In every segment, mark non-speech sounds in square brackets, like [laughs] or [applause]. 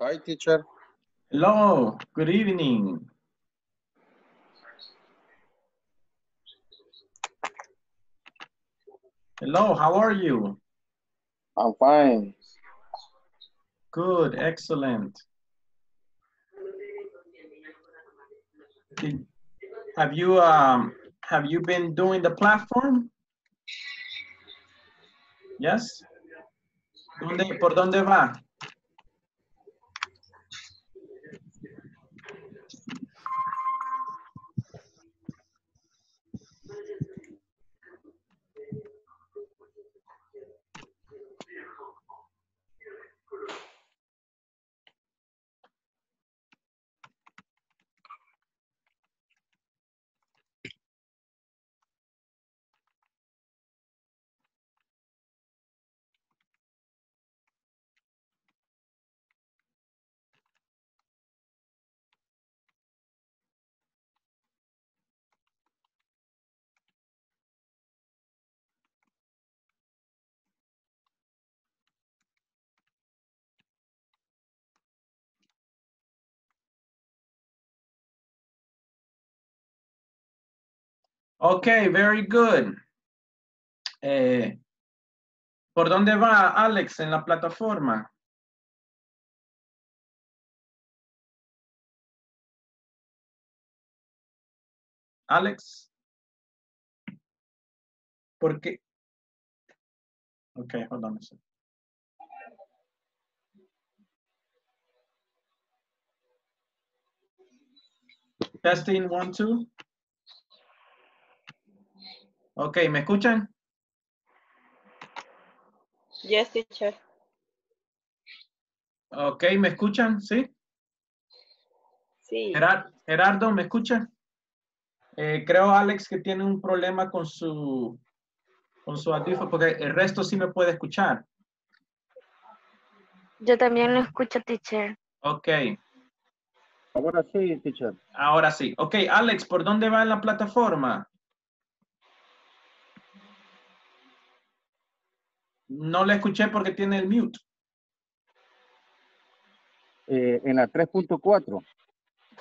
Hi, teacher. Hello, good evening. Hello, how are you? I'm fine. Good, excellent. Did- Have you, um, have you been doing the platform? Yes? ¿Dónde, ¿Por dónde va? Okay, very good. Eh, ¿Por dónde va Alex en la plataforma? Alex. ¿Por qué? Okay, hold on a second. Testing one, two. Okay, ¿me escuchan? Yes, teacher. Okay, ¿me escuchan? ¿Sí? Sí. Gerar- Gerardo, ¿me escucha? Eh, creo, Alex, que tiene un problema con su, con su audífono, porque el resto sí me puede escuchar. Yo también lo escucho, teacher. Ok, Ahora sí, teacher. ahora sí. Ok, Alex, ¿por dónde va la plataforma? No le escuché porque tiene el mute. Eh, en la 3.4.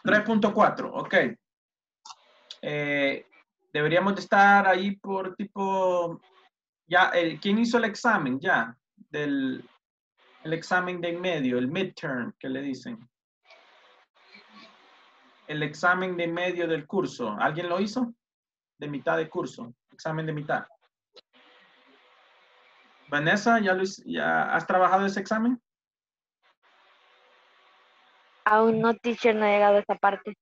3.4, ok. Eh, deberíamos de estar ahí por tipo, ya, el, ¿quién hizo el examen ya? Del el examen de en medio, el midterm, que le dicen. El examen de en medio del curso, ¿alguien lo hizo? De mitad de curso, examen de mitad. Vanessa, ¿ya, hic- ya has trabajado ese examen? Aún no, teacher, no ha llegado a esa parte.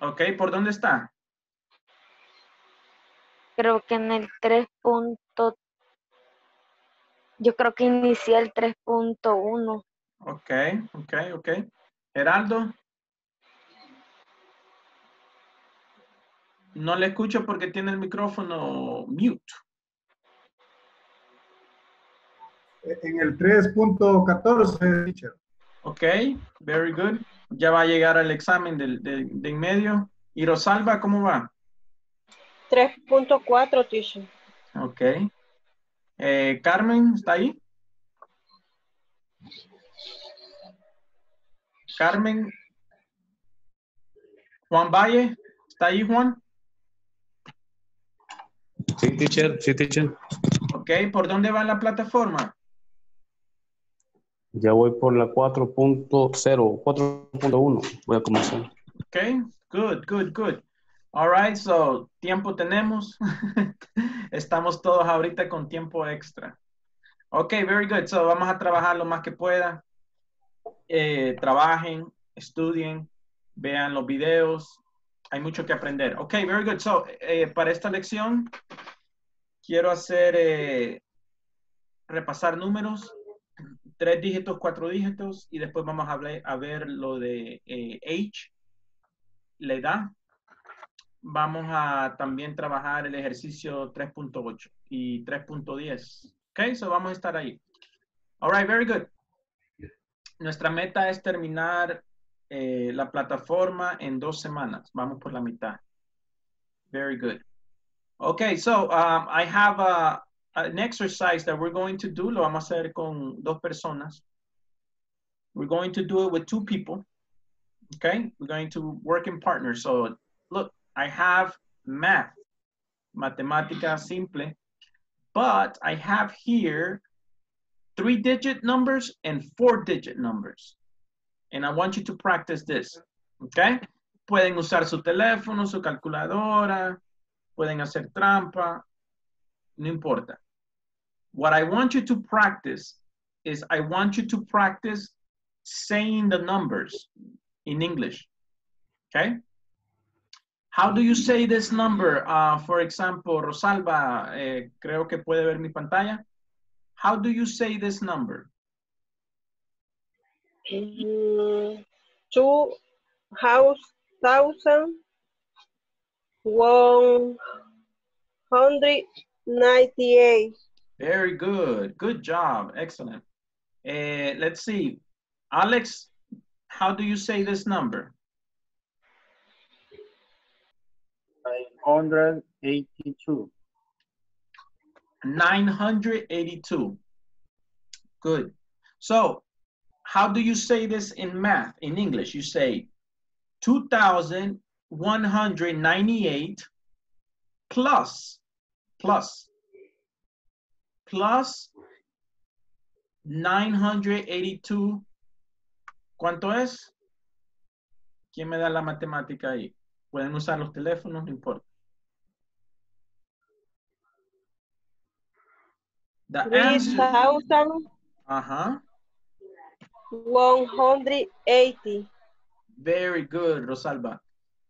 Ok, ¿por dónde está? Creo que en el 3. punto- Yo creo que inicié el 3.1. Ok, ok, ok. Geraldo. No le escucho porque tiene el micrófono mute. En el 3.14, teacher. Ok, very good. Ya va a llegar al examen del, de, de en medio. ¿Y Rosalba, cómo va? 3.4, teacher. Ok. Eh, Carmen, ¿está ahí? Carmen. Juan Valle, ¿está ahí, Juan? Sí, teacher, sí, teacher. Ok, ¿por dónde va la plataforma? Ya voy por la 4.0, 4.1. Voy a comenzar. Okay, good, good, good. All right, so tiempo tenemos. [laughs] Estamos todos ahorita con tiempo extra. Ok, very good. So vamos a trabajar lo más que pueda. Eh, trabajen, estudien, vean los videos. Hay mucho que aprender. Ok, very good. So eh, para esta lección quiero hacer eh, repasar números, tres dígitos, cuatro dígitos y después vamos a, hablar- a ver lo de eh, age la edad. Vamos a también trabajar el ejercicio 3.8 y 3.10. Ok, so vamos a estar ahí. All right, very good. Nuestra meta es terminar eh, la plataforma en dos semanas. Vamos por la mitad. Very good. Okay, so um, I have a, Uh, an exercise that we're going to do, lo vamos a hacer con dos personas. We're going to do it with two people. Okay, we're going to work in partners. So look, I have math, matemática simple, but I have here three digit numbers and four digit numbers. And I want you to practice this, okay? Pueden usar su teléfono, su calculadora, pueden hacer trampa, no importa. What I want you to practice is I want you to practice saying the numbers in English, okay? How do you say this number? Uh, for example, Rosalba, eh, creo que puede ver mi pantalla. How do you say this number? Mm, two house thousand one hundred ninety-eight. Very good. Good job. Excellent. Eh, let's see. Alex, how do you say this number? 982. 982. Good. So, how do you say this in math, in English? You say 2,198 plus, plus, plus 982. ¿Cuánto es? ¿Quién me da la matemática ahí? Pueden usar los teléfonos, no importa. The answer, thousand uh-huh. one hundred eighty. Very good, Rosalba.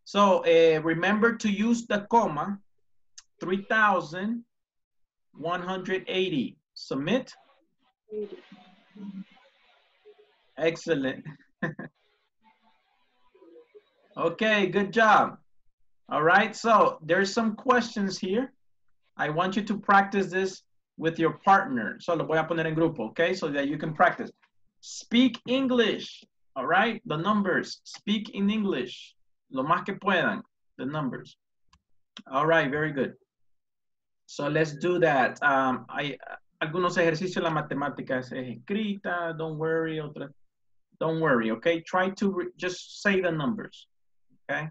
So uh, remember to use the comma, 3,180. Submit. Excellent. [laughs] okay, good job. All right, so there's some questions here. I want you to practice this with your partner. So lo voy a poner en grupo, okay? So that you can practice. Speak English, all right? The numbers, speak in English. Lo más que puedan, the numbers. All right, very good. So let's do that. Um, hay algunos ejercicios, la matemática es escrita, don't worry, otra, don't worry, okay? Try to just say the numbers, okay?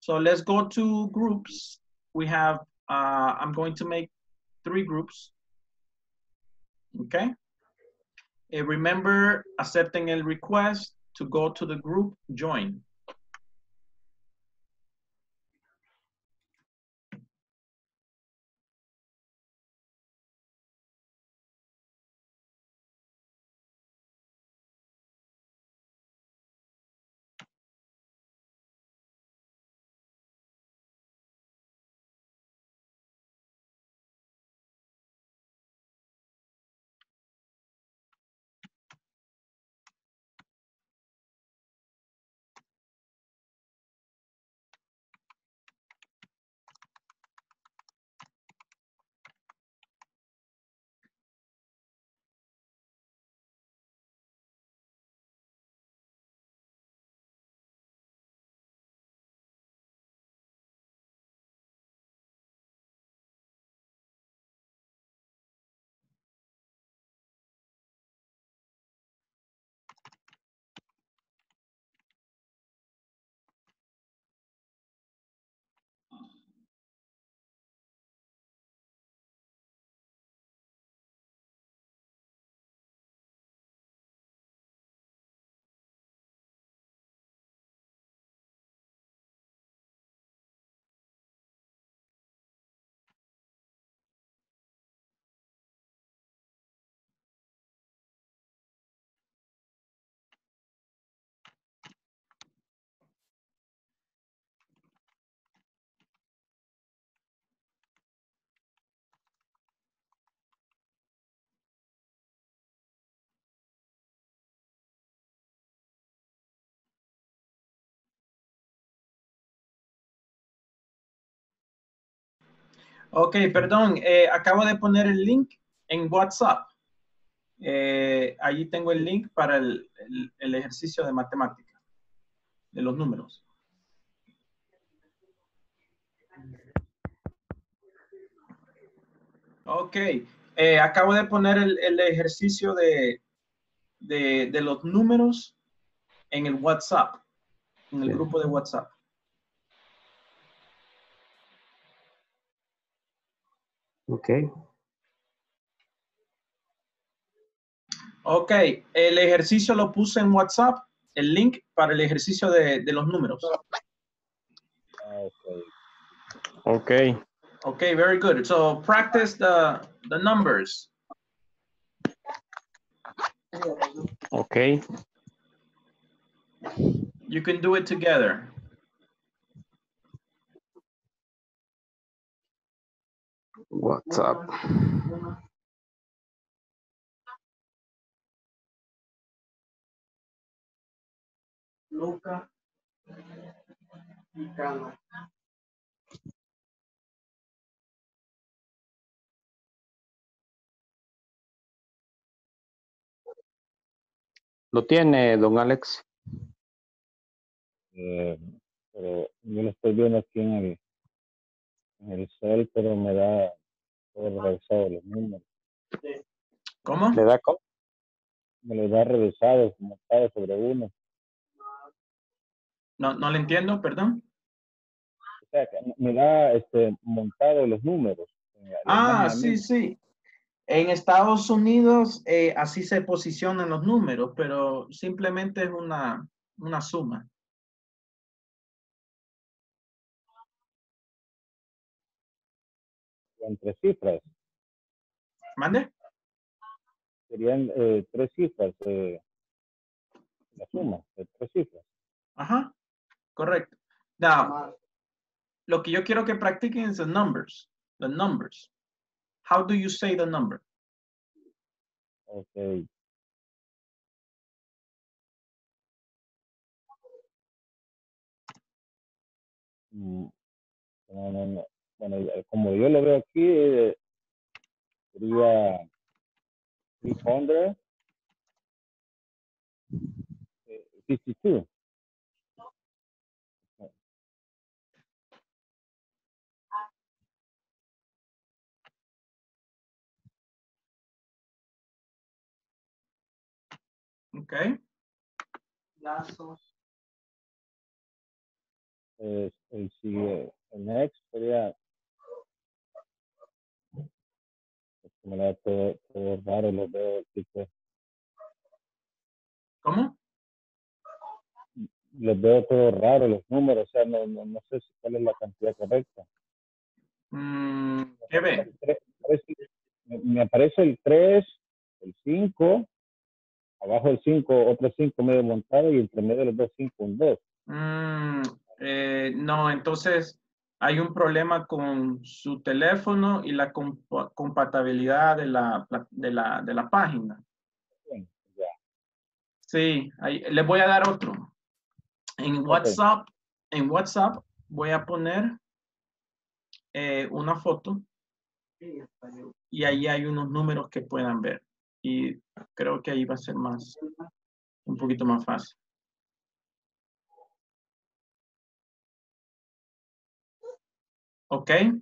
So let's go to groups. We have, uh, I'm going to make three groups, okay? Uh, remember accepting a request to go to the group, join. Ok, perdón, eh, acabo de poner el link en WhatsApp. Eh, allí tengo el link para el, el- el ejercicio de matemática, de los números. Ok. Eh, acabo de poner el, el ejercicio de, de, de los números en el WhatsApp, en el grupo de WhatsApp. Ok. Ok, el ejercicio lo puse en WhatsApp, el link para el ejercicio de, de los números. Okay. Okay, very good. So practice the, the numbers. Okay. You can do it together. WhatsApp. Luca y. Lo tiene, don Alex. Eh, pero yo lo estoy viendo aquí en el, en el cel, pero me da revisado los números. ¿Cómo? ¿Le da co- Me lo da revisado, como sobre uno. No, no le entiendo, perdón. O sea, que me da este, montado los números. Ah, sí, sí. En Estados Unidos eh, así se posicionan los números, pero simplemente es una, una suma. Son tres cifras. ¿Mande? Serían eh, tres cifras. eh, la suma de tres cifras. Ajá, correcto. Now, lo que yo quiero que practiquen es the numbers. The numbers. How do you say the number? Ok. Mm, No, no, no. Bueno, como yo lo veo aquí, eh, sería 300, eh, 52. Okay. Eh, el, el next sería es que me da todo, todo raro, lo veo aquí que ¿Cómo? los veo todo raro los números, o sea, no, no, no sé si cuál es la cantidad correcta. Mm, ¿Qué ve? Me aparece el 3, el 5, abajo el 5, otro 5 medio montado y entre medio de los dos 5, un 2. Mm, eh, no, entonces hay un problema con su teléfono y la compa- compatibilidad de la, pla- de la, de la página. Sí, ahí, les voy a dar otro. En WhatsApp, en WhatsApp voy a poner eh, una foto y ahí hay unos números que puedan ver. Y creo que ahí va a ser más, un poquito más fácil. Okay?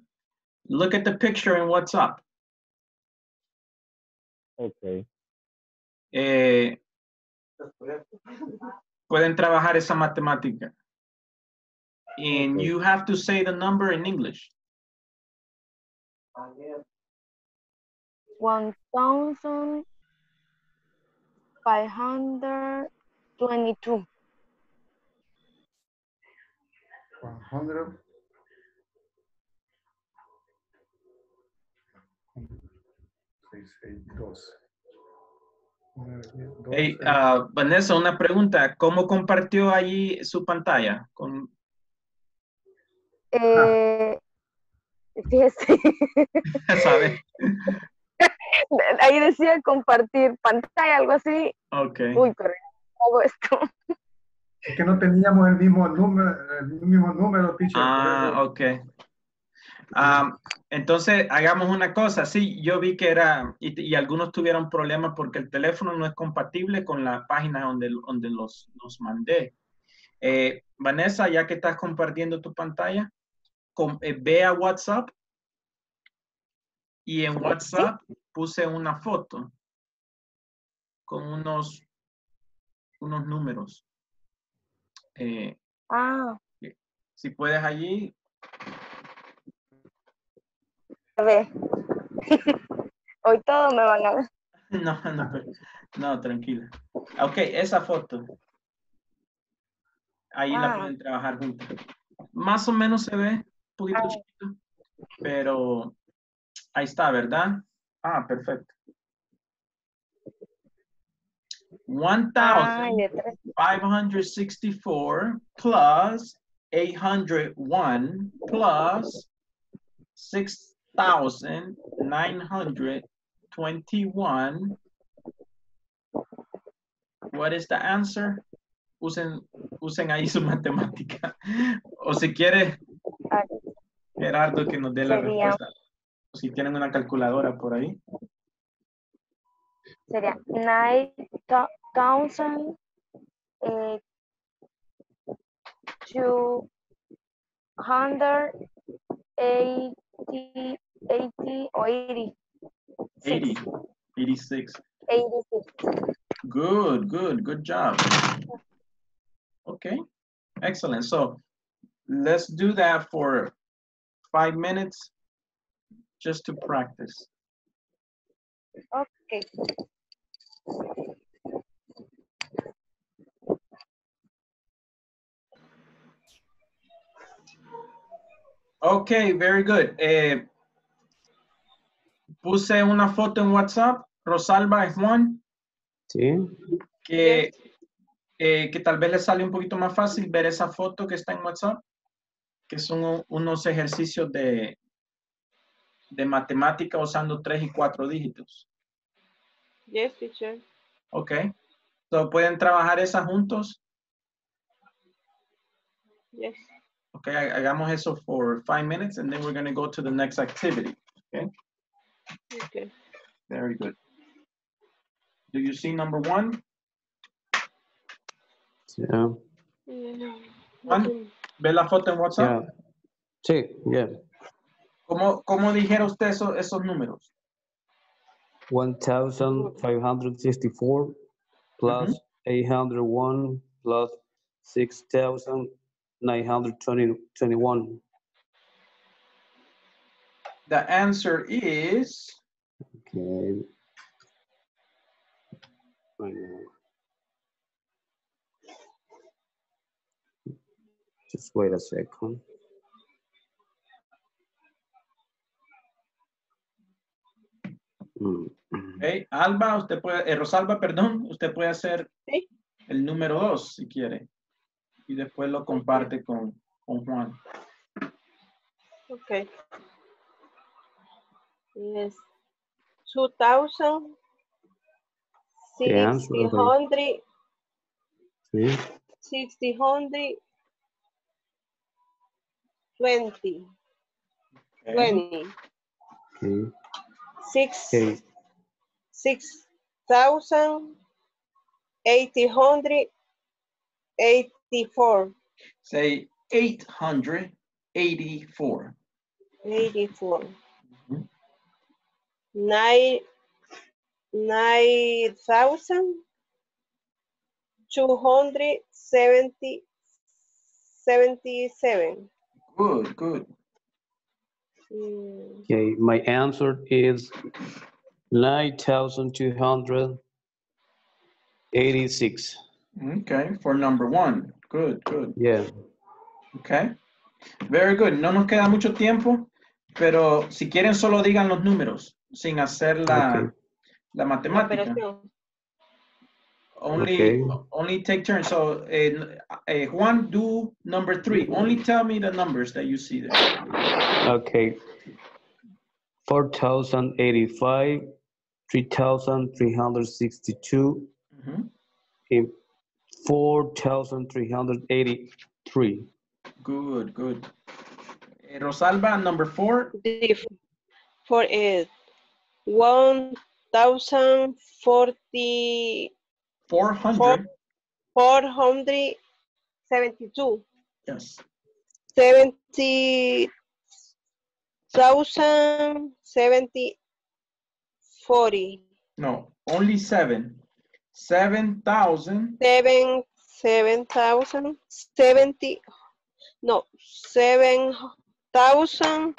Look at the picture and what's up. Okay. Eh, pueden trabajar esa matemática. And okay. you have to say the number in English. One thousand five hundred twenty-two. One hundred Hey, uh, Vanessa, una pregunta. ¿Cómo compartió allí su pantalla? Con... Eh, ah. [laughs] ¿Sabe? [laughs] Ahí decía compartir pantalla, algo así. Ok. Uy, pero todo esto. Es que no teníamos el mismo número, el mismo número, teacher. Ah, ok. Ah, entonces, hagamos una cosa. Sí, yo vi que era, y, y algunos tuvieron problemas porque el teléfono no es compatible con la página donde, donde los, los mandé. Eh, Vanessa, ya que estás compartiendo tu pantalla, com- eh, ve a WhatsApp Y en WhatsApp puse una foto con unos, unos números. Eh, Ah, si puedes allí, ver. [laughs] Hoy me van a. [laughs] No, no, no, tranquila. Ok, esa foto. Ahí ah. la pueden trabajar juntas. Más o menos se ve, un poquito ah. pero ahí está, ¿verdad? Ah, perfecto. 1,564 plus 801 plus 6 thousand nine hundred twenty-one. What is the answer? Usen, usen ahí su [laughs] matemática. O si quiere, Gerardo, que nos dé la sería, respuesta. O si tienen una calculadora por ahí. Sería 9,000 eh, 280 hundred eighty eighty or eighty 80, 86. 86. Good, good, good job. Okay, excellent. So let's do that for five minutes just to practice. Okay. Okay, very good. Eh, puse una foto en WhatsApp, Rosalba y Juan, Sí. que, eh, que tal vez les sale un poquito más fácil ver esa foto que está en WhatsApp, que son unos ejercicios de, de matemática usando tres y cuatro dígitos. Yes, teacher. Ok. So, ¿Pueden trabajar esas juntos? Yes. Ok, ha- hagamos eso for five minutes and then we're going to go to the next activity. Okay. Okay. Very good. Do you see number one? Yeah. Yeah. Juan, ¿Ve la foto en WhatsApp? Yeah. Sí, yeah. ¿Cómo, cómo dijera usted eso- esos números? 1,564 plus 801 plus 6,921. The answer is Okay. Just wait a second. Mm, mm. Ok, Alba, usted puede, eh, Rosalba, perdón, usted puede hacer Sí. el número dos si quiere. Y después lo comparte con, con Juan. Okay. Yes. Two thousand The answer, sixty okay. hundred Sí, sixty hundred twenty Ok. twenty okay, six okay. six thousand eighty hundred eighty four Say 884. eighty four Mhm. nine nine thousand two hundred seventy seventy seven. Good, good. Mm, Okay, my answer is 9,286. Okay, for number one. Good, good. Yeah, Okay. Very good. No nos queda mucho tiempo, pero si quieren solo digan los números sin hacer la, Ok. la la matemática. operación. Only, Ok. only take turns. So, eh, eh, Juan, do number three. Only tell me the numbers that you see there. okay. 4,085, 3,362, Mhm. and 4,383. Good, good. Eh, Rosalba, number four. Four 1,040. 400. 472. Yes. 70,070, 40. No, only seven. Seven thousand. Seven, seven thousand, seventy, no, seven thousand,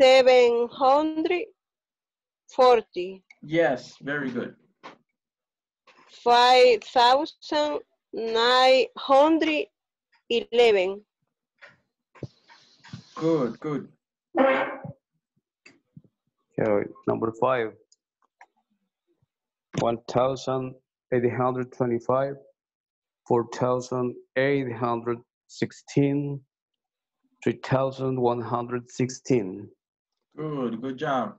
seven hundred forty. Yes, very good. Five thousand nine hundred eleven. Good, good. Okay, number five. One thousand 825, 4,816, 3,116. Good, good job.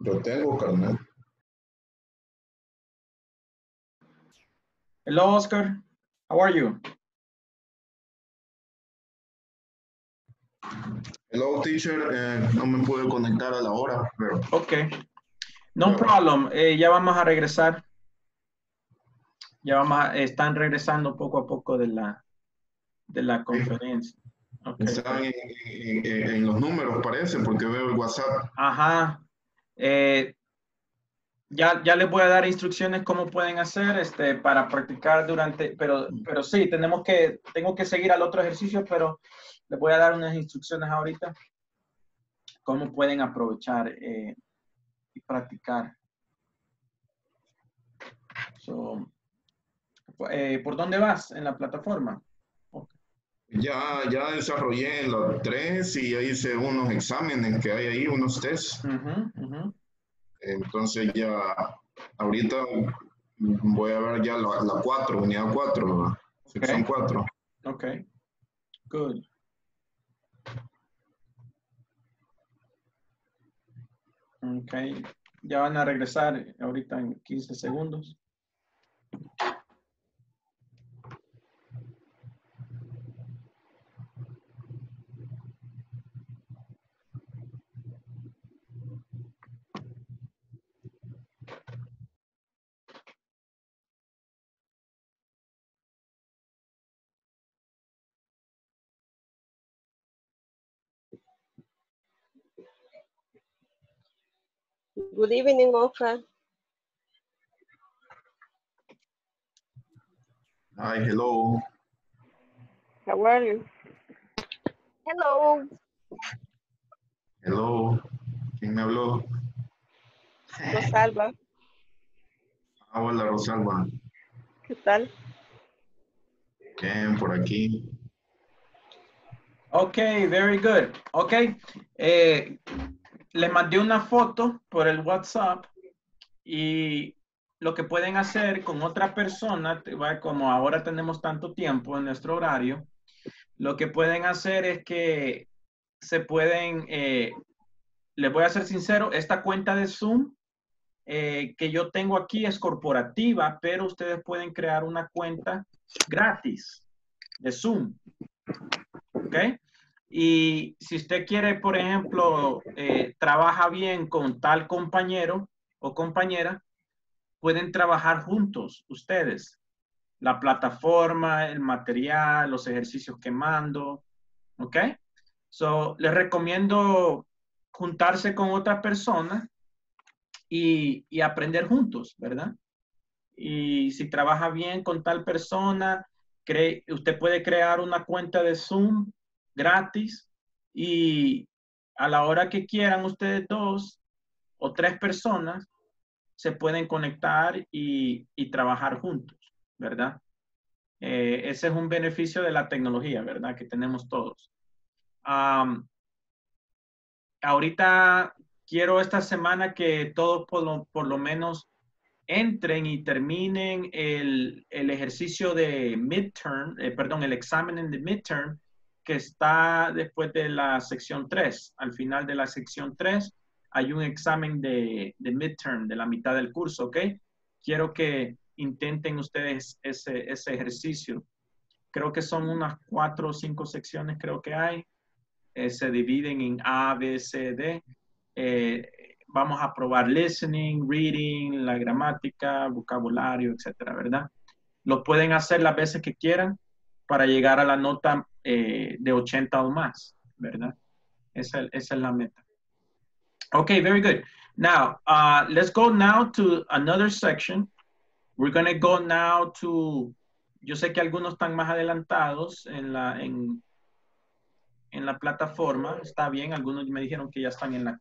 Yo tengo, carnal. Hello, Oscar. How are you? Hello, teacher. Eh, no me pude conectar a la hora, pero Okay. No problem. Eh, ya vamos a regresar. Ya vamos a, están regresando poco a poco de la, de la conferencia. Okay. están en- en- en los números, parece, porque veo el WhatsApp. Ajá. Eh, ya, ya les voy a dar instrucciones cómo pueden hacer este, para practicar durante, pero, pero sí, tenemos que, tengo que seguir al otro ejercicio, pero les voy a dar unas instrucciones ahorita, cómo pueden aprovechar eh, y practicar. So, eh, ¿Por dónde vas en la plataforma? Ya, ya desarrollé los tres y ya hice unos exámenes que hay ahí, unos test. Ujú, ujú. Entonces ya, ahorita voy a ver ya la, la cuatro, unidad cuatro, sección Ok. cuatro. Ok, good. Ok, ya van a regresar ahorita en 15 segundos. Good evening, Ofra. Hi, hello. How are you? Hello. Hello. ¿Quién me habló? Rosalba, Ah, hola, Rosalba. ¿qué tal? Bien, por aquí. Ok, very good. Ok, eh, le mandé una foto por el WhatsApp y lo que pueden hacer con otra persona, como ahora tenemos tanto tiempo en nuestro horario, lo que pueden hacer es que se pueden, eh, les voy a ser sincero, esta cuenta de Zoom eh, que yo tengo aquí es corporativa, pero ustedes pueden crear una cuenta gratis de Zoom. ¿Ok? Y si usted quiere, por ejemplo, eh, trabaja bien con tal compañero o compañera, pueden trabajar juntos ustedes. La plataforma, el material, los ejercicios que mando. ¿Ok? So, les recomiendo juntarse con otra persona y, y aprender juntos, ¿verdad? Y si trabaja bien con tal persona, cree, usted puede crear una cuenta de Zoom gratis y a la hora que quieran ustedes dos o tres personas se pueden conectar y, y trabajar juntos, ¿verdad? Eh, ese es un beneficio de la tecnología, ¿verdad? Que tenemos todos. Am, ahorita quiero esta semana que todos por lo, por lo menos entren y terminen el, el ejercicio de midterm, eh, perdón, el examen de midterm que está después de la sección 3. Al final de la sección 3 hay un examen de, de midterm, de la mitad del curso, ¿ok? Quiero que intenten ustedes ese, ese ejercicio. Creo que son unas cuatro o cinco secciones, creo que hay. Eh, se dividen en A, B, C, D. Eh, vamos a probar listening, reading, la gramática, vocabulario, etcétera, ¿verdad? Lo pueden hacer las veces que quieran para llegar a la nota eh, de 80 o más, ¿verdad? Esa, esa es la meta. Okay, very good. Now, uh, let's go now to another section. We're going to go now to, yo sé que algunos están más adelantados en la, en, en la plataforma, está bien, algunos me dijeron que ya están en la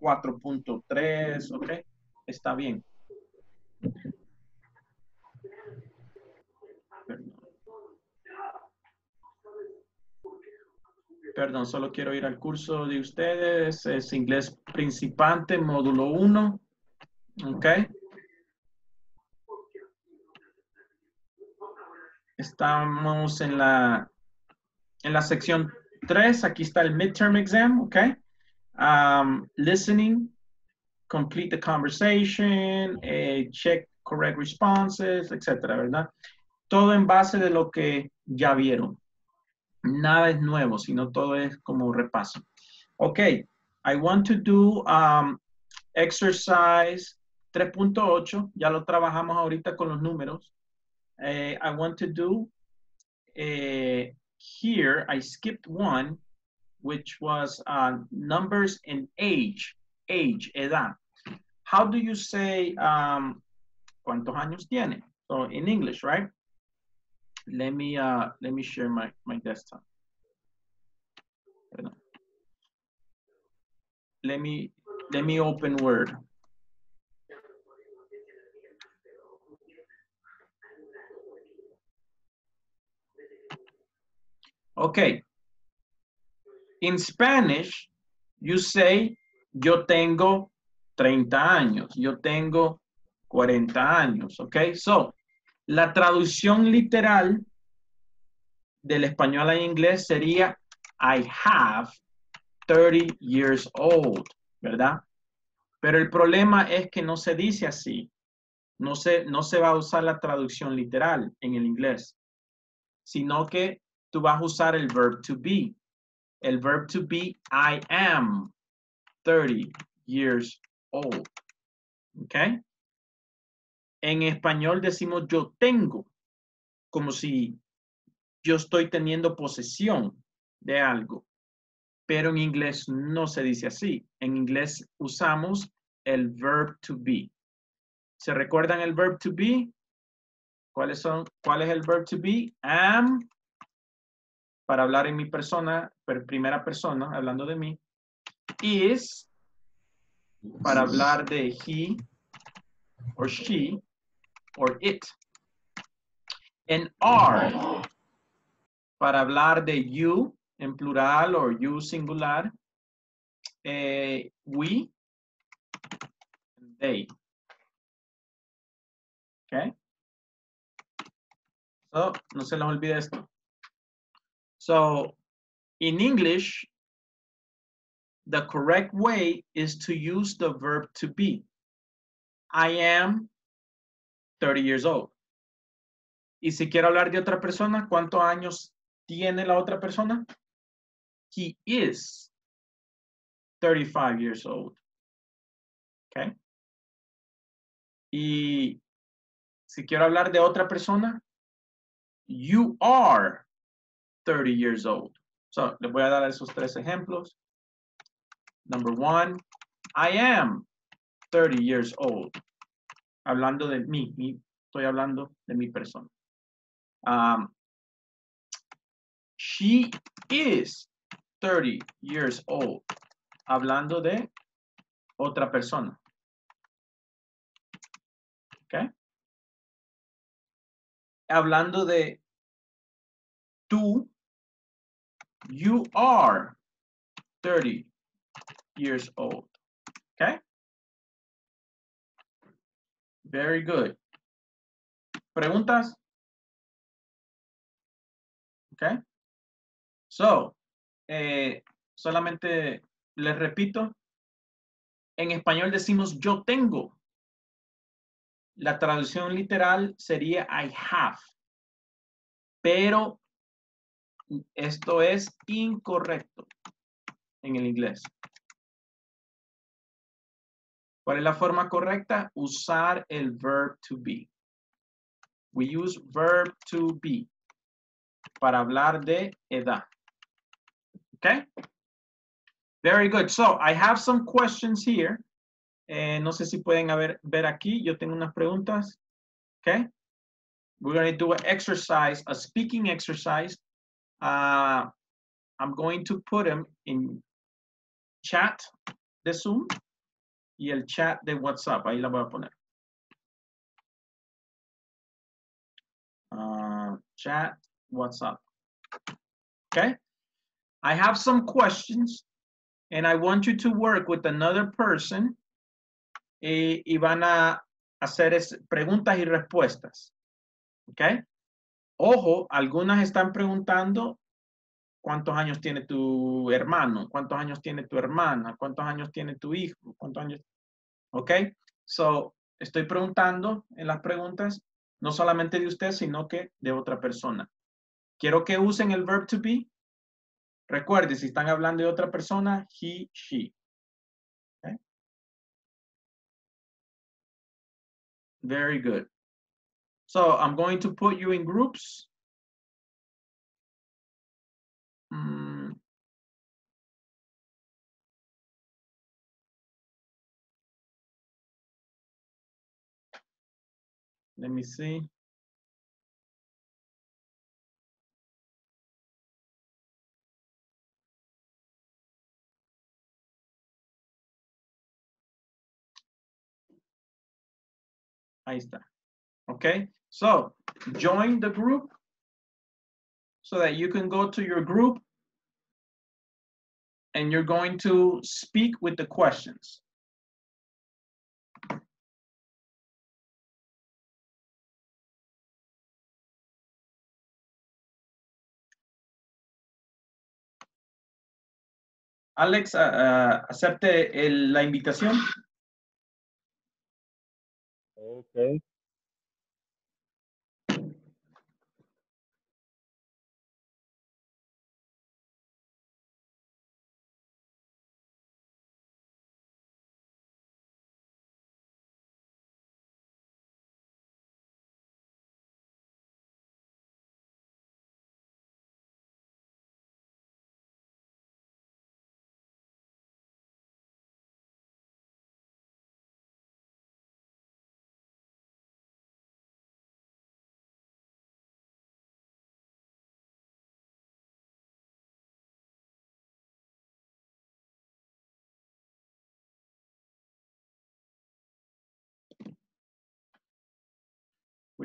4.3, ok, está bien. Perdón, solo quiero ir al curso de ustedes. Es inglés principante, módulo 1. Ok. Estamos en la, en la sección 3. Aquí está el midterm exam. Ok. Um, listening, complete the conversation, eh, check correct responses, etcétera, ¿verdad? Todo en base de lo que ya vieron. Nada es nuevo, sino todo es como repaso. Ok, I want to do um, exercise 3.8. Ya lo trabajamos ahorita con los números. Eh, I want to do eh, here, I skipped one, which was uh, numbers and age, age, edad. How do you say um, cuántos años tiene? So in English, right? Let me uh let me share my my desktop. Let me let me open word. Okay in spanish you say yo tengo 30 años. Yo tengo 40 años. Okay so La traducción literal del español a inglés sería I have 30 years old, ¿verdad? Pero el problema es que no se dice así. No se, no se va a usar la traducción literal en el inglés, sino que tú vas a usar el verb to be. El verb to be, I am 30 years old. ¿Ok? En español decimos yo tengo, como si yo estoy teniendo posesión de algo. Pero en inglés no se dice así. En inglés usamos el verb to be. ¿Se recuerdan el verb to be? ¿Cuáles son, ¿Cuál es el verb to be? Am, para hablar en mi persona, primera persona, hablando de mí. Is, para hablar de he or she or it. En are, para hablar de you en plural o you singular, eh, we, they. Okay. So, no se les olvide esto. So, in English, the correct way is to use the verb to be. I am 30 years old. Y si quiero hablar de otra persona, ¿cuántos años tiene la otra persona? He is 35 years old. Okay. Y si quiero hablar de otra persona, you are 30 years old. So, les voy a dar esos tres ejemplos. Number one, I am 30 years old hablando de mí, estoy hablando de mi persona. Um, she is 30 years old, hablando de otra persona. ¿Ok? Hablando de tú, you are 30 years old. ¿Ok? Very good. ¿Preguntas? Okay. So, eh, solamente les repito, en español decimos yo tengo. La traducción literal sería I have. Pero esto es incorrecto en el inglés. ¿Cuál es la forma correcta? Usar el verb to be. We use verb to be para hablar de edad. Okay? Very good. So I have some questions here. Eh, no sé si pueden haber, ver aquí. Yo tengo unas preguntas. Okay? We're going to do an exercise, a speaking exercise. Uh, I'm going to put them in chat de Zoom y el chat de WhatsApp. Ahí la voy a poner. Uh, chat, WhatsApp. Okay? I have some questions and I want you to work with another person y, y van a hacer es- preguntas y respuestas. ¿Ok? Ojo, algunas están preguntando cuántos años tiene tu hermano, cuántos años tiene tu hermana, cuántos años tiene tu hijo, cuántos años. ¿Ok? So, estoy preguntando en las preguntas no solamente de usted, sino que de otra persona. Quiero que usen el verb to be. Recuerde, si están hablando de otra persona, he, she. Very good. So I'm going to put you in groups. Mm. Let me see. Ahí está. Okay, so join the group so that you can go to your group and you're going to speak with the questions. Alex, ah, acepte el- la invitación. Ok.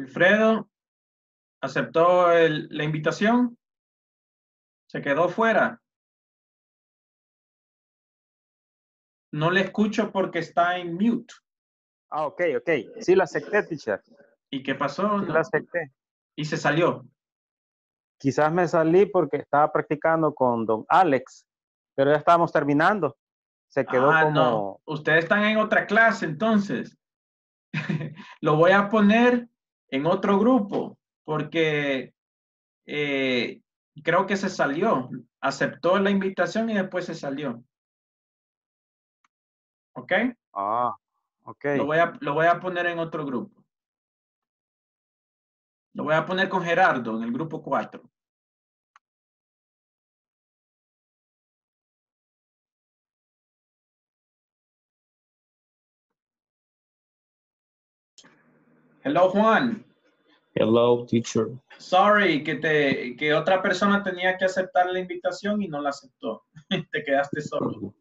Wilfredo, ¿aceptó el- la invitación? ¿Se quedó fuera? No le escucho porque está en mute. Ah, ok, ok. Sí la acepté, teacher. ¿Y qué pasó? Sí la acepté. Y se salió. Quizás me salí porque estaba practicando con don Alex, pero ya estábamos terminando. Se quedó Ah, como... no. Ustedes están en otra clase, entonces. [laughs] Lo voy a poner en otro grupo porque eh, creo que se salió. Aceptó la invitación y después se salió. ¿Ok? Ah, ok. Lo voy a, lo voy a poner en otro grupo. Lo voy a poner con Gerardo en el grupo 4. Hello, Juan. Hello, teacher. Sorry, que, te, que otra persona tenía que aceptar la invitación y no la aceptó. [laughs] te quedaste solo.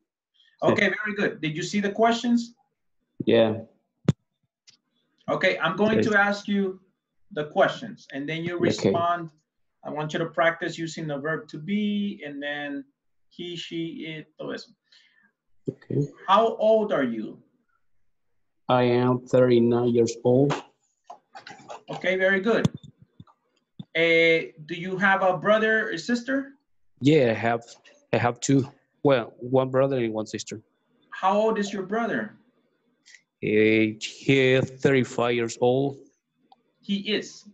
Okay, very good. Did you see the questions? Yeah. Okay, I'm going to ask you the questions and then you Okay. respond. I want you to practice using the verb to be and then he, she, it, todo eso. Okay. How old are you? I am 39 years old. Okay, very good. Eh, do you have a brother or sister? Yeah, I have I have two. Well, one brother and one sister. How old is your brother? He, he is 35 years old. He is.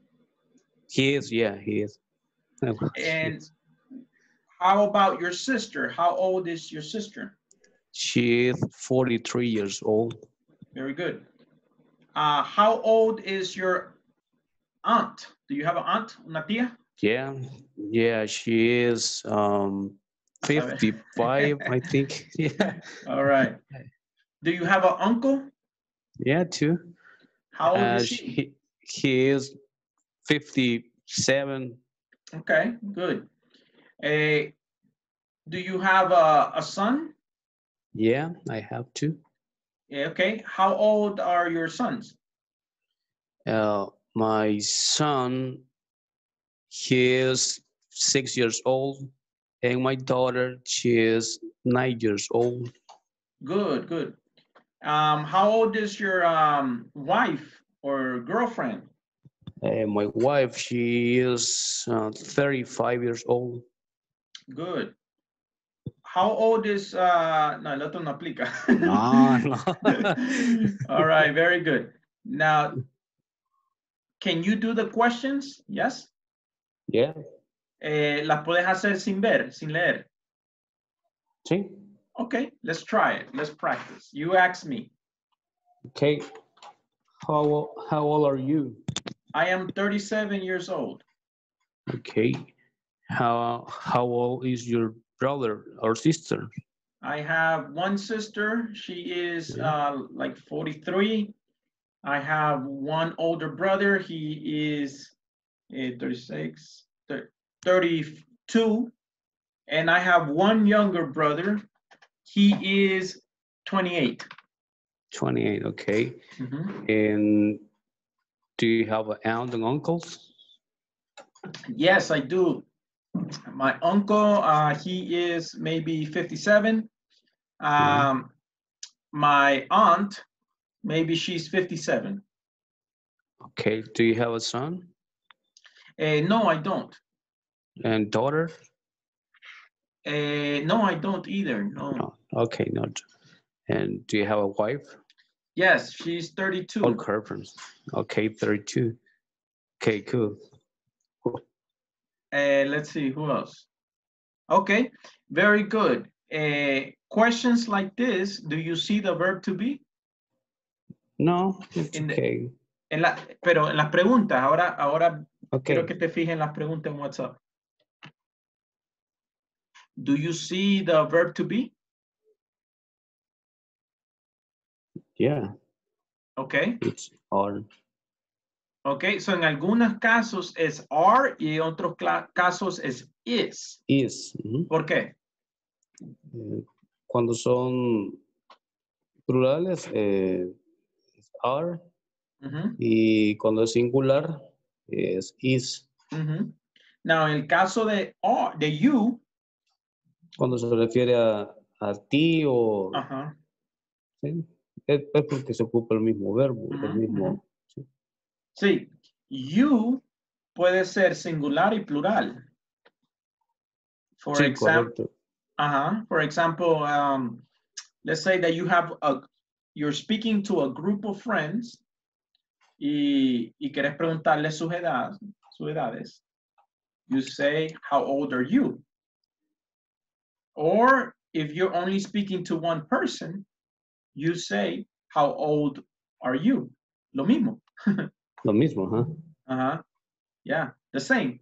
He is, yeah, he is. And how about your sister? How old is your sister? She is 43 years old. Very good. Uh, how old is your aunt? Do you have an aunt, una tía? Yeah, yeah, she is um, 55, I think. [laughs] Yeah, All right. Do you have an uncle? yeah, too. How old Uh, is he? he, he is 57. Okay, good. Eh, do you have a, a son? Yeah, I have two. Yeah, okay. How old are your sons? Uh, my son, he is six years old, and my daughter, she is nine years old. Good, good. Um, how old is your um, wife or girlfriend? And my wife, she is uh, 35 years old. Good. How old is, uh, no, el otro no aplica. No, no. [laughs] All right, very good. Now, can you do the questions? Yes? yeah, Eh, las puedes hacer sin ver, sin leer. sí. Okay, let's try it. Let's practice. You ask me. Okay. How, how old are you? I am 37 years old. Okay. How, how old is your brother or sister? I have one sister. She is uh, like 43. I have one older brother. He is eh, 36, thir- 32. And I have one younger brother. He is 28. 28, okay. Mhm. And do you have an aunt and uncles? Yes, I do. My uncle, uh, he is maybe 57. Um, my aunt, maybe she's 57. Okay. Do you have a son Eh, no, I don't. and daughter? Eh, no, I don't either. No. No. Okay, not. And do you have a wife Yes, she's 32. or girlfriend? Okay, 32. Okay, cool. Uh, let's see, who else? Okay, very good. Uh, questions like this, do you see the verb to be? No, okay. En la, pero en las preguntas, ahora, ahora Okay. quiero que te fijes en las preguntas en WhatsApp. Do you see the verb to be? Yeah, Okay, it's are. okay, so en algunos casos es are y en otros casos es is. Is. ujú. ¿Por qué? Eh, Cuando son plurales, eh, are. Y cuando es singular, es is. ujú. Now, en el caso de, are, de you, Cuando se refiere a, a ti o... ¿sí? Es, es porque se ocupa el mismo verbo, el mismo... Sí, you puede ser singular y plural. For Sí, example, for example, um, let's say that you have a, you're speaking to a group of friends y, y quieres preguntarle sus edades, sus edades. You say, how old are you? Or if you're only speaking to one person, you say, how old are you? Lo mismo. [laughs] Lo mismo, ¿ah? Uh-huh. Yeah, the same.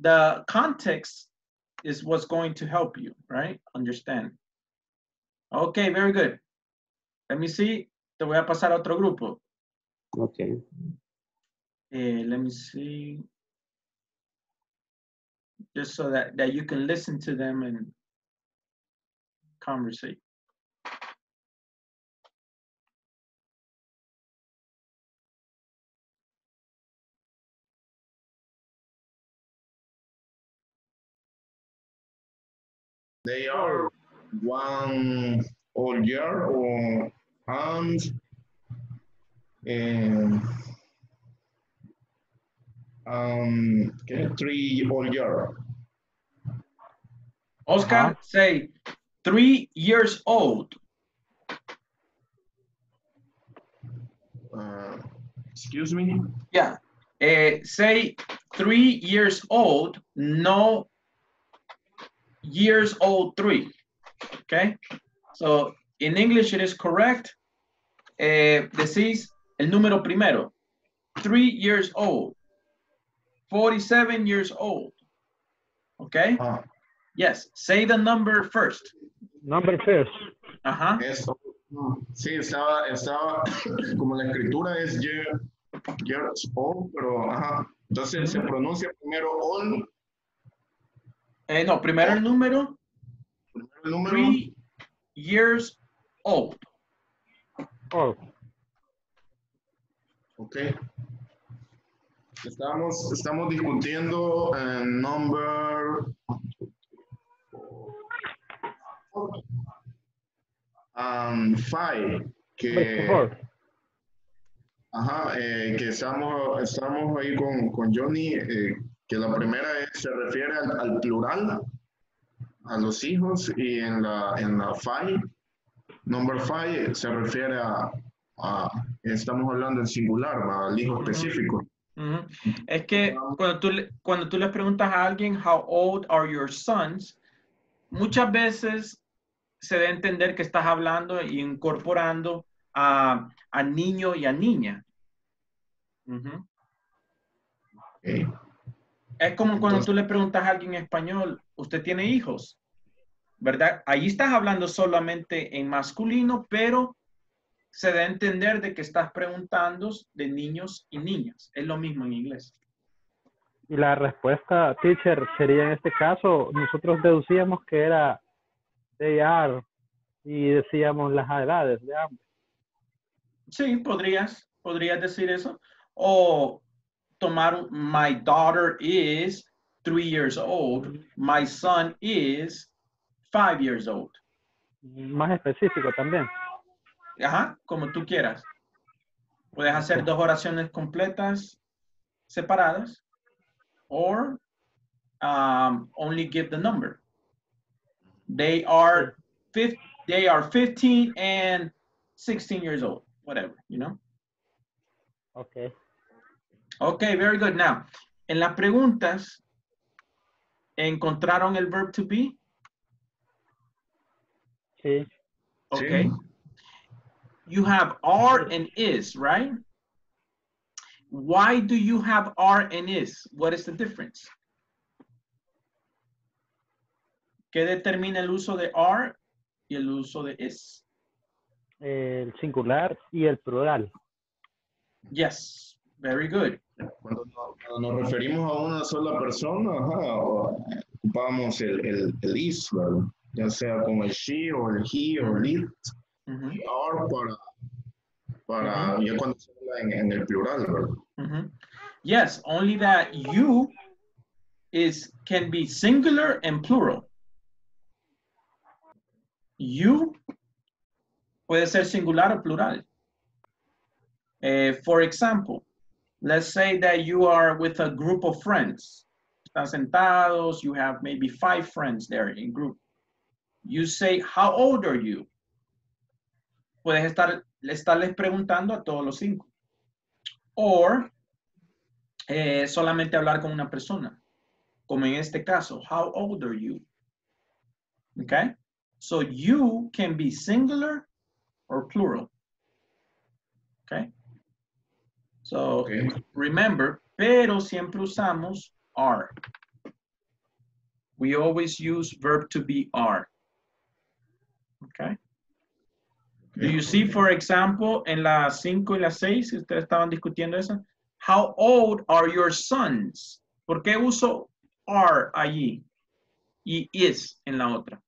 The context is what's going to help you, right? Understand. Okay, very good. Let me see. Te voy a pasar a otro grupo. Ok. Eh, let me see. Just so that, that you can listen to them and conversate. They are one old year or and um, um, okay, three old year. Oscar, Uh-huh. say three years old. Uh, excuse me. Yeah. Eh, say three years old, no years old three. Okay. So in English, it is correct. eh, decís el número primero. Three years old. 47 years old. Okay? Ah, Yes. Say the number first. Number first. Ajá. eso. Sí, estaba, estaba, como la escritura es year, years old, pero ajá. Entonces se pronuncia primero old, Eh, no, primero el número. primero el número. Three years old. Oh, Ok. Estamos, estamos discutiendo en number um, five, que, four. ajá, eh, que estamos, estamos ahí con, con Johnny, eh, que la primera es- se refiere al, al plural, a los hijos, y en la, en la five, number five se refiere a, a- estamos hablando en singular, ¿va? al hijo específico. Ujú. Es que cuando tú, cuando tú le preguntas a alguien, how old are your sons? Muchas veces se debe entender que estás hablando y incorporando a, a niño y a niña. Ujú. Ok. Es como cuando Entonces- tú le preguntas a alguien en español, ¿usted tiene hijos? ¿Verdad? Ahí estás hablando solamente en masculino, pero se da a entender de que estás preguntando de niños y niñas. Es lo mismo en inglés. Y la respuesta, teacher, sería en este caso, nosotros deducíamos que era they are y decíamos las edades de ambos. Sí, podrías, podrías decir eso. O tomar my daughter is three years old, my son is five years old. Más específico también. Ajá, como tú quieras. Puedes hacer dos oraciones completas separadas or um, only give the number. They are fif- they are 15 and 16 years old, whatever, you know? Okay. Okay, very good. Now, en las preguntas, ¿encontraron el verb to be? Sí. Okay. You have are and is, right? Why do you have are and is? What is the difference? ¿Qué determina el uso de are y el uso de is? El singular y el plural. Yes, very good. Cuando, no- cuando nos referimos a una sola persona, ajá, ocupamos el, el, el is, ¿verdad? ya sea con el she o el he o el it, Ujú, y are para, para ya cuando se habla en, en el plural, ¿verdad? ujú. Yes, only that you is can be singular and plural. You puede ser singular o plural. Eh, for example, let's say that you are with a group of friends. Están sentados, you have maybe five friends there in group. You say, how old are you? Puedes estar, estarles preguntando a todos los cinco. O eh, solamente hablar con una persona. Como en este caso, how old are you? Okay? So you can be singular or plural. Okay? So Okay. remember, pero siempre usamos are. We always use verb to be are. Okay? Do you see, for example, en las 5 y las 6, ustedes estaban discutiendo eso? How old are your sons? ¿Por qué uso are allí y is en la otra?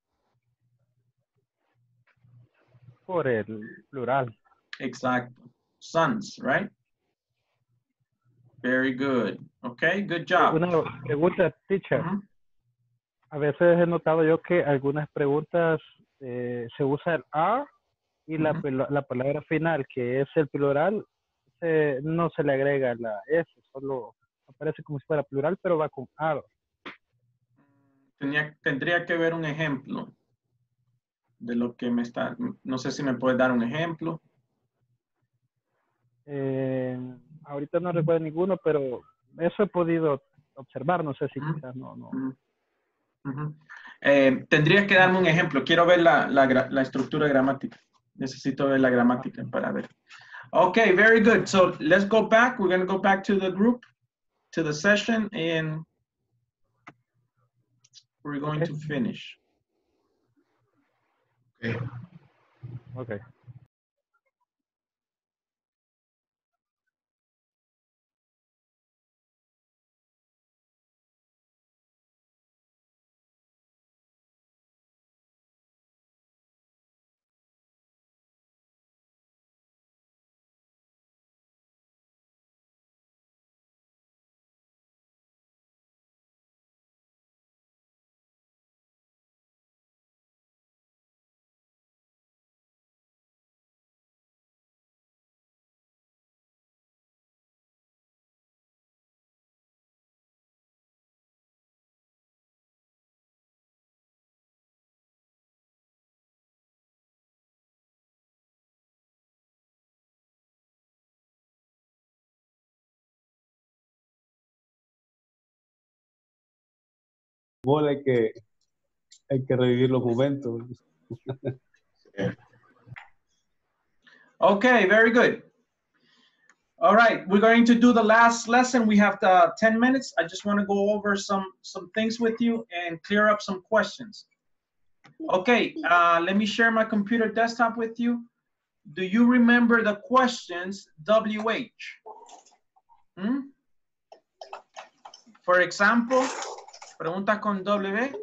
Por el plural. Exacto. Sons, right? Very good. Okay, good job. Una pregunta, teacher. Ujú. A veces he notado yo que algunas preguntas eh, se usa el are y la, pala- la palabra final, que es el plural, se- no se le agrega la S, solo aparece como si fuera plural, pero va con are. Tenía, tendría que ver un ejemplo de lo que me está, no sé si me puedes dar un ejemplo. Eh, ahorita no recuerdo ninguno, pero eso he podido observar, no sé si quizás no, no. Eh, tendrías que darme un ejemplo. Quiero ver la, la la estructura gramática. Necesito ver la gramática para ver. Okay, very good. So let's go back. We're going to go back to the group, to the session, and we're going to finish. Okay. Okay. Bola, hay que, hay que revivir los momentos. [laughs] Okay, very good. All right, we're going to do the last lesson. We have the 10 minutes. I just want to go over some, some things with you and clear up some questions. Okay, uh, let me share my computer desktop with you. Do you remember the questions WH? Hmm? For example, preguntas con W,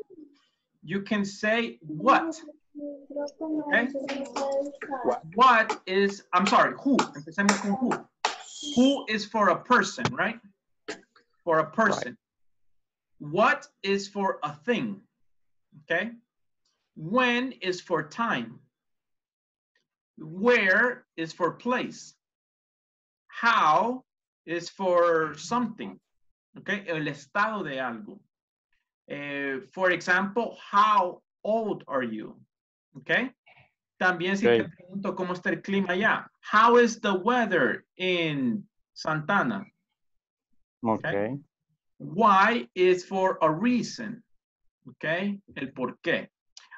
you can say what. Okay? ¿Eh? What is, I'm sorry, who? Empecemos con who. Who is for a person, right? For a person. What is for a thing? Okay? When is for time. Where is for place. How is for something. Okay? El estado de algo. Eh, for example, how old are you? Okay? También si te pregunto cómo está el clima allá. How is the weather in Santana? Okay. Why is for a reason. Okay? El por qué.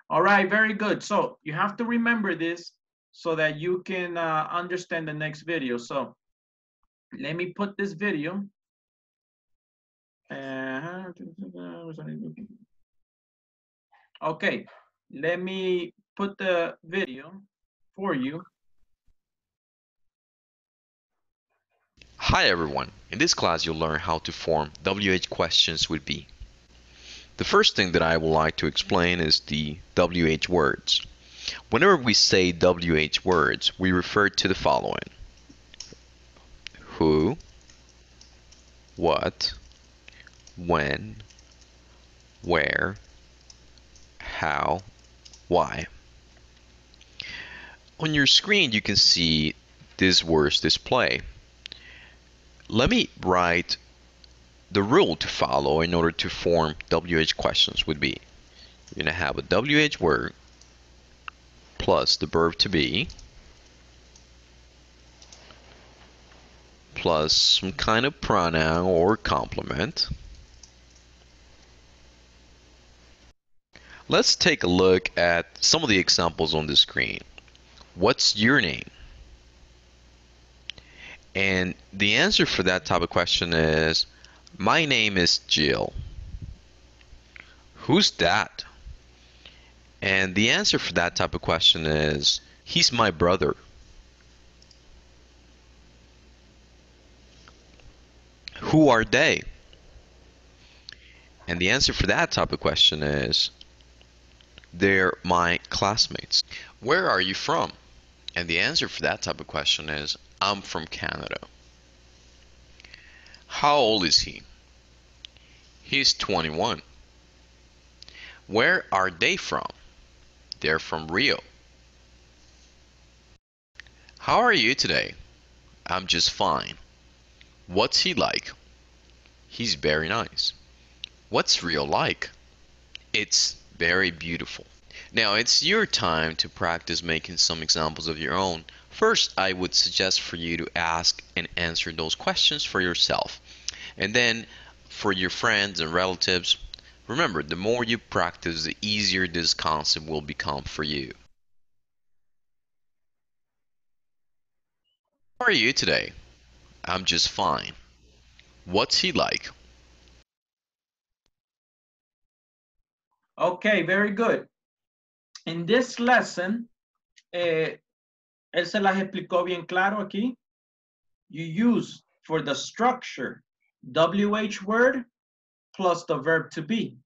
All right, very good. So you have to remember this so that you can uh, understand the next video. So let me put this video. Uh, okay, let me put the video for you. Hi everyone, in this class you'll learn how to form WH questions with B. The first thing that I would like to explain is the WH words. Whenever we say WH words, we refer to the following. Who, what, when, where, how, why. On your screen you can see these words display let me write the rule to follow in order to form WH questions would be you're going to have a WH word plus the verb to be plus some kind of pronoun or complement. Let's take a look at some of the examples on the screen. What's your name? And the answer for that type of question is My name is Jill. Who's that? And the answer for that type of question is He's my brother. Who are they? And the answer for that type of question is They're my classmates. Where are you from? And the answer for that type of question is I'm from Canada. How old is he? He's 21. Where are they from? They're from Rio. How are you today? I'm just fine. What's he like? He's very nice. What's Rio like? It's very beautiful. Now it's your time to practice making some examples of your own. First, I would suggest for you to ask and answer those questions for yourself. And then for your friends and relatives, remember the more you practice, the easier this concept will become for you. How are you today? I'm just fine. What's he like? Okay, very good. In this lesson, eh, él se las explicó bien claro aquí. You use for the structure WH word plus the verb to be.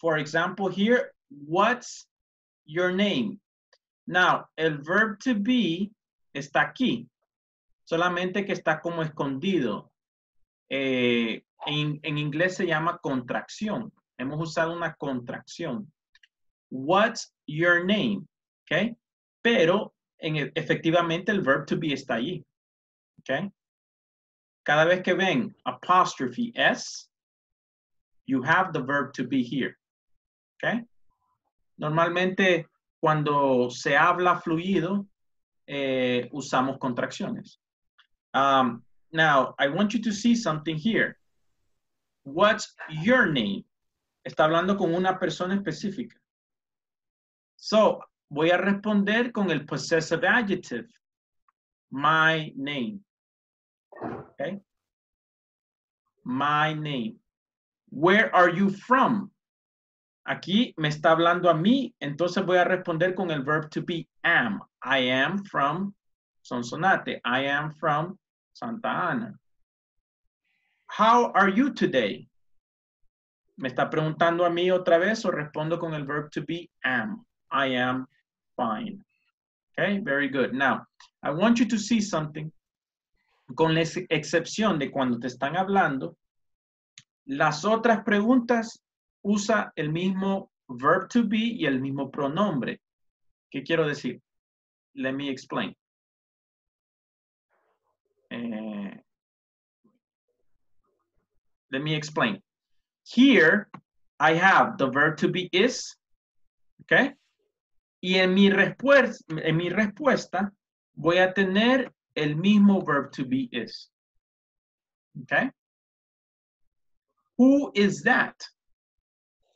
For example, here, what's your name? Now, el verb to be está aquí, solamente que está como escondido. Eh, en, en inglés se llama contracción. Hemos usado una contracción. What's your name? ¿Ok? Pero e- efectivamente el verb to be está allí. ¿Ok? Cada vez que ven apostrophe S, you have the verb to be here. ¿Ok? Normalmente cuando se habla fluido, eh, usamos contracciones. Um, now, I want you to see something here. What's your name? Está hablando con una persona específica. So, voy a responder con el possessive adjective. My name. Okay? My name. Where are you from? Aquí me está hablando a mí, entonces voy a responder con el verb to be am. I am from Sonsonate. I am from Santa Ana. How are you today? Me está preguntando a mí otra vez o respondo con el verb to be am. I am fine. Okay, very good. Now, I want you to see something. Con la ex- excepción de cuando te están hablando, las otras preguntas usa el mismo verb to be y el mismo pronombre. ¿Qué quiero decir? Let me explain. Eh, let me explain. Here, I have the verb to be is, okay? Y en mi, en mi respuesta voy a tener el mismo verb to be is. Okay? Who is that?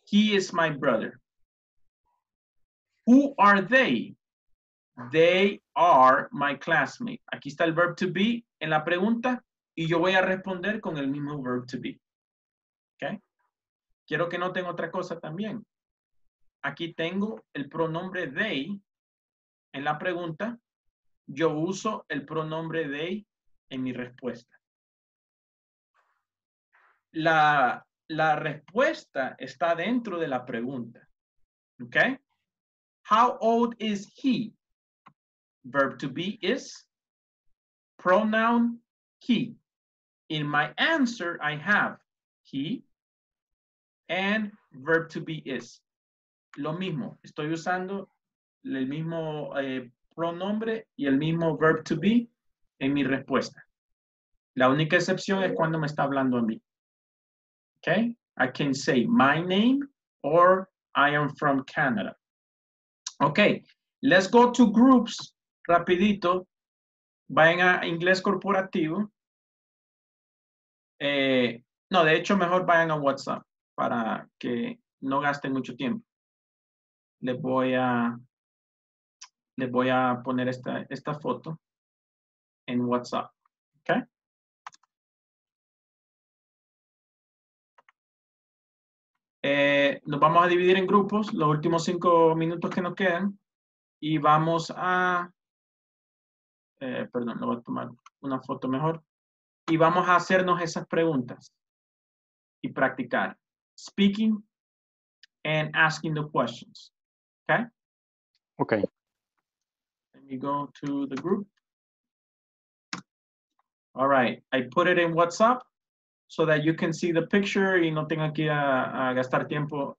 He is my brother. Who are they? They are my classmate. Aquí está el verb to be en la pregunta y yo voy a responder con el mismo verb to be. ¿Ok? Quiero que noten otra cosa también. Aquí tengo el pronombre they en la pregunta. Yo uso el pronombre they en mi respuesta. La, la respuesta está dentro de la pregunta. ¿Ok? How old is he? Verb to be is pronoun he. In my answer, I have he and verb to be is. Lo mismo, estoy usando el mismo eh, pronombre y el mismo verb to be en mi respuesta. La única excepción es cuando me está hablando a mí. Okay? I can say my name or I am from Canada. Okay, let's go to groups rapidito. Vayan a inglés corporativo. Eh, no, de hecho, mejor vayan a WhatsApp para que no gasten mucho tiempo. Les voy a, les voy a poner esta, esta foto en WhatsApp. Okay? Eh, nos vamos a dividir en grupos los últimos cinco minutos que nos quedan y vamos a, eh, perdón, lo voy a tomar una foto mejor y vamos a hacernos esas preguntas y practicar speaking and asking the questions. Okay? Okay. Let me go to the group. All right, I put it in WhatsApp so that you can see the picture y no tengan que a, a gastar tiempo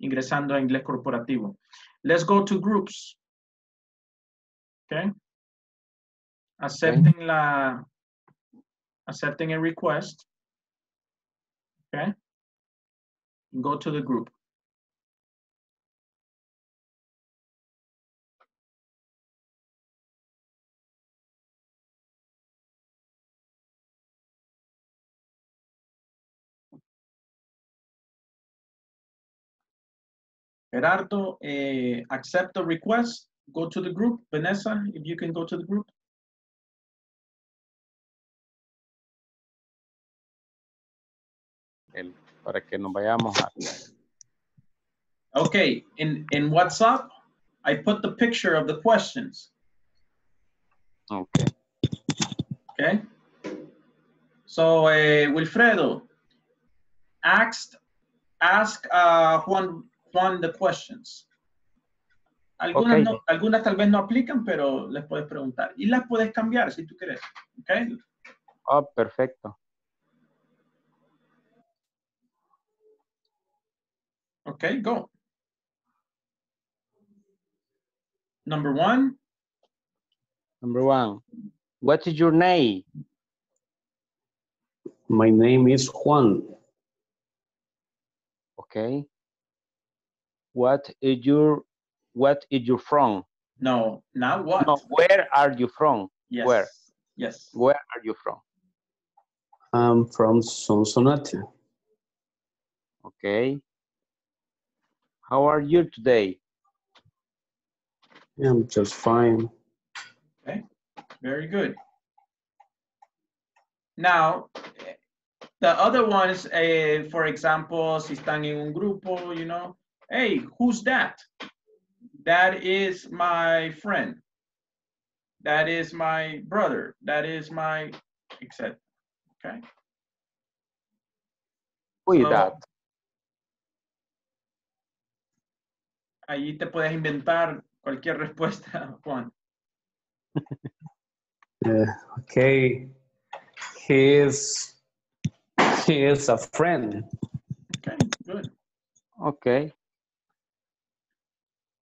ingresando a inglés corporativo. Let's go to groups. Okay. Acepten la, accepting a request. Okay. Go to the group. Gerardo, eh, accept the request. Go to the group. Vanessa, if you can go to the group. Para que nos vayamos a... [laughs] Okay, in, in WhatsApp, I put the picture of the questions. Okay. Okay. So, uh, Wilfredo, asked, ask uh, Juan, Juan the questions. Algunas, Okay. no- algunas tal vez no aplican, pero les puedes preguntar. Y las puedes cambiar si tú quieres. Okay. Oh, perfecto. Okay, go. Number one, Number one, what is your name? My name is Juan. Okay. What is your, what is you from? no, not what. No, where are you from? yes. Where? Yes. Where are you from? I'm from Sonsonate. Okay. How are you today? I'm just fine. Okay, very good. Now, the other ones, eh, for example, si están en un grupo, you know, hey, who's that? That is my friend. That is my brother. That is my, etc. Okay. Who Ahí te puedes inventar cualquier respuesta, [laughs] Juan. Uh, okay. He is, he is a friend. Okay, good. Okay.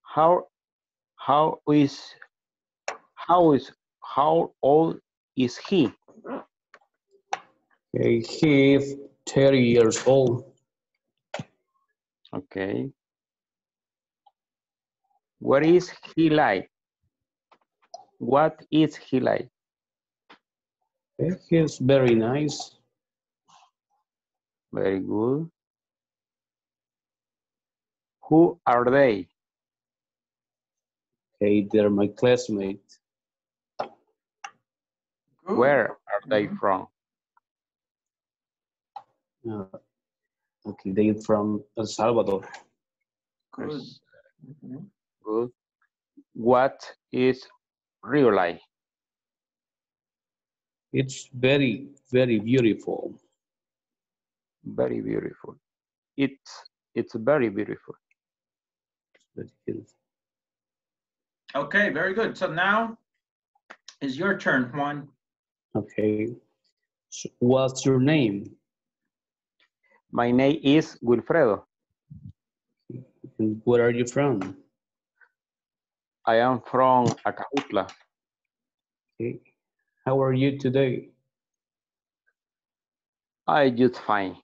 How, how is, how is, how old is he? Okay, he is 30 years old. Okay. What is he like? What is he like? Okay, he is very nice. Very good. Who are they? Hey, they're my classmates. Good. Where are they Mhm. from? Uh, okay, they're from El Salvador. Good. Yes. Mhm. Good. What is real life? It's very, very beautiful. Very beautiful. It's it's very beautiful. Very beautiful. Okay, very good. So now is your turn, Juan. Okay. So what's your name? My name is Wilfredo. And where are you from? I am from Acajutla. Okay. How are you today? I just fine.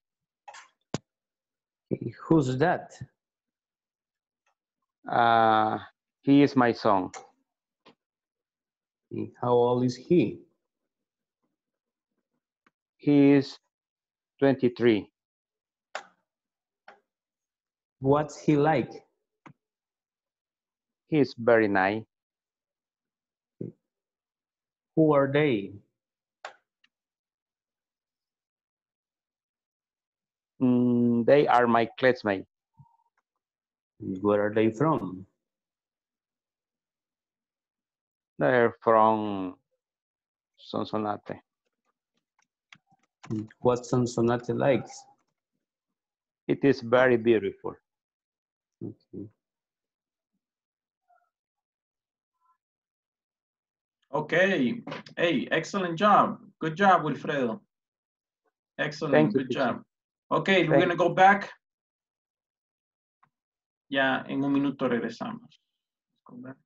Okay, Who's that? Uh, he is my son. Okay, How old is he? He is 23. What's he like? He is very nice. Who are they? Mm, they are my classmates. Where are they from? They're from Sonsonate. What's Sonsonate like? It is very beautiful. Okay. Okay. Hey, excellent job. Good job, Wilfredo. Excellent. Thank you, Good teacher. job. Okay, we're gonna go back. Ya en un minuto regresamos. Let's go back.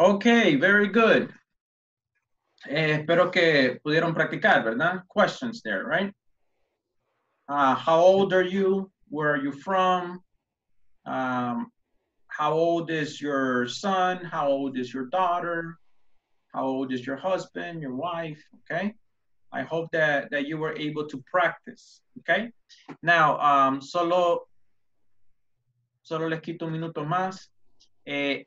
Okay, very good. Eh, espero que pudieron practicar, ¿verdad? Questions there, right? Uh, how old are you? Where are you from? Um, how old is your son? How old is your daughter? How old is your husband, your wife? Okay. I hope that, that you were able to practice. Okay. Now, um, solo, solo les quito un minuto más. Eh,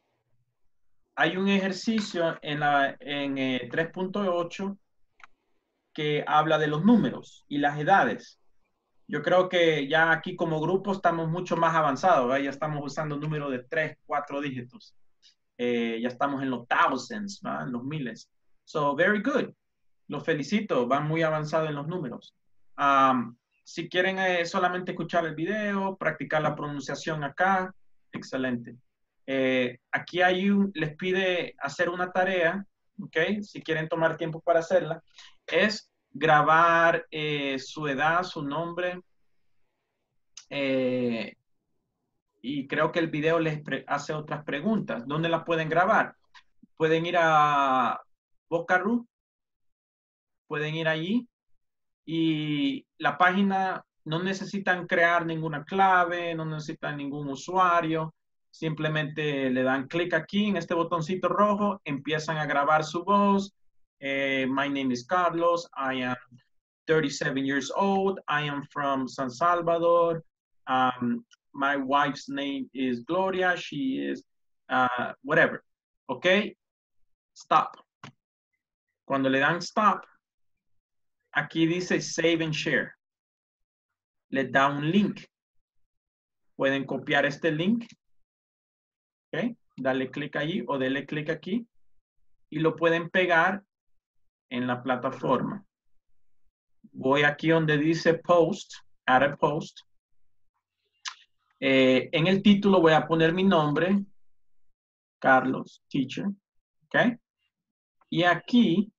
hay un ejercicio en, la, en eh, 3.8 que habla de los números y las edades. Yo creo que ya aquí como grupo estamos mucho más avanzados, ya estamos usando números de 3, 4 dígitos. Eh, ya estamos en los thousands, ¿verdad? en los miles. So, very good. Los felicito, van muy avanzados en los números. Um, si quieren eh, solamente escuchar el video, practicar la pronunciación acá, excelente. Eh, aquí hay un, les pide hacer una tarea, ¿ok? Si quieren tomar tiempo para hacerla, es grabar eh, su edad, su nombre. y creo que el video les hace otras preguntas. ¿Dónde la pueden grabar? Pueden ir a Bocaru, pueden ir allí y la página no necesitan crear ninguna clave, no necesitan ningún usuario. Simplemente le dan clic aquí en este botoncito rojo, empiezan a grabar su voz. Eh, my name is Carlos. I am 37 years old. I am from San Salvador. Um, my wife's name is Gloria. She is uh, whatever. Okay? Stop. Cuando le dan stop, aquí dice save and share. Le da un link. Pueden copiar este link. ¿Ok? Dale clic allí o dele clic aquí. Y lo pueden pegar en la plataforma. Voy aquí donde dice post, add a post. Eh, en el título voy a poner mi nombre, Carlos, teacher. ¿Ok? Y aquí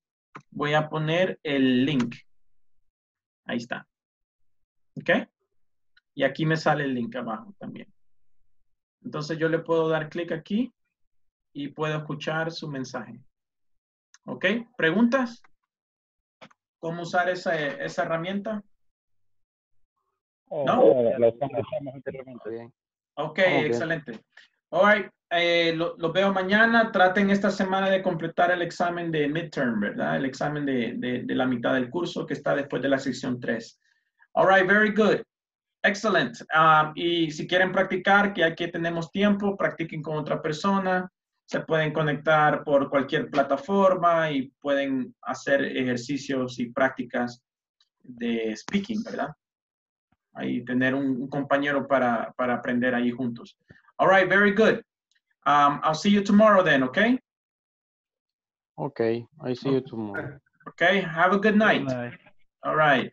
voy a poner el link. Ahí está. ¿Ok? Y aquí me sale el link abajo también. Entonces yo le puedo dar clic aquí y puedo escuchar su mensaje. ¿Ok? ¿Preguntas? ¿Cómo usar esa, esa herramienta? Oh, ¿No? Lo usamos, usamos anteriormente. Ok, bien. excelente. All right, eh, lo- los veo mañana. Traten esta semana de completar el examen de midterm, ¿verdad? El examen de, de- de la mitad del curso que está después de la sección 3. All right, very good. Excellent. Um, y si quieren practicar, que aquí tenemos tiempo, practiquen con otra persona. Se pueden conectar por cualquier plataforma y pueden hacer ejercicios y prácticas de speaking, ¿verdad? Ahí tener un, un compañero para, para aprender ahí juntos. All right, very good. Um, I'll see you tomorrow then, okay? Okay, I see you tomorrow. Okay, have a good night. Night. All right.